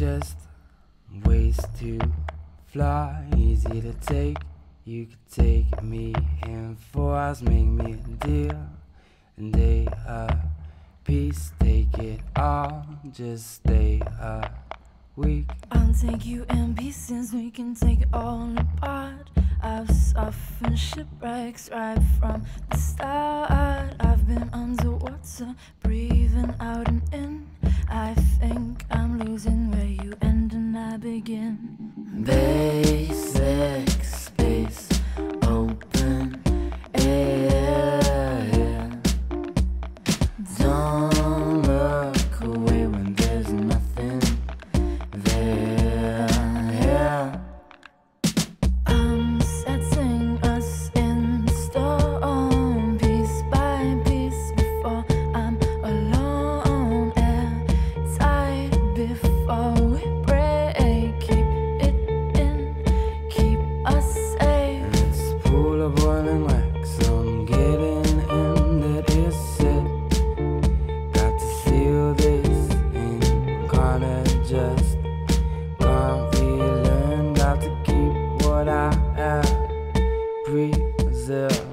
just ways to fly, easy to take. You could take me in four hours, make me a deal, and day a piece. Take it all, just stay a week. I'll take you in pieces, we can take it all apart. I've suffered shipwrecks right from the start. I've been underwater, breathing begin. Basic I am preserved.